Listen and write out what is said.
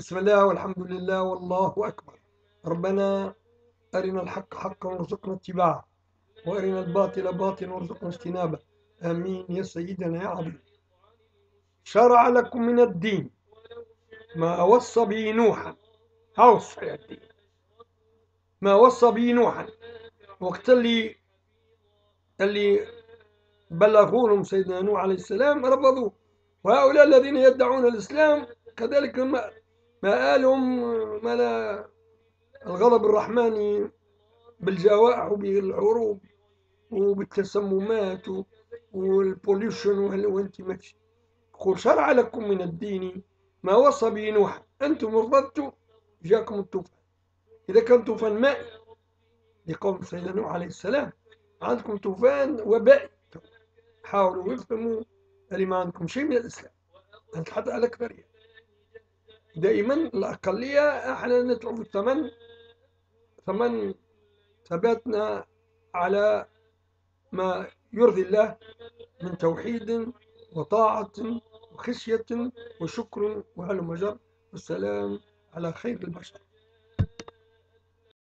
بسم الله والحمد لله والله أكبر. ربنا أرنا الحق حقا وارزقنا اتباعه وأرنا الباطل باطلا وارزقنا اجتنابه. آمين يا سيدنا يا عظيم. شرع لكم من الدين ما وصى به نوحا. أوصى الدين. ما وصى به نوحا. وقت اللي اللي بلغوا لهم سيدنا نوح عليه السلام رفضوه. وهؤلاء الذين يدعون الإسلام كذلك ما مآلهم ملا الغضب الرحمن بالجوائح وبالحروب وبالتسممات والبوليوشن وانت ماشي يقول شرع لكم من الدين ما وصى به نوح أنتم رفضتوا جاكم الطوفان. إذا كان طوفان مائي لقوم سيدنا نوح عليه السلام عندكم طوفان وبائي حاولوا يفهموا اللي ما عندكم شيء من الإسلام. أنت حتى الاكثريه دائما الأقلية إحنا في الثمن ثمن ثباتنا على ما يرضي الله من توحيد وطاعة وخشية وشكر وهل مجر والسلام على خير البشر.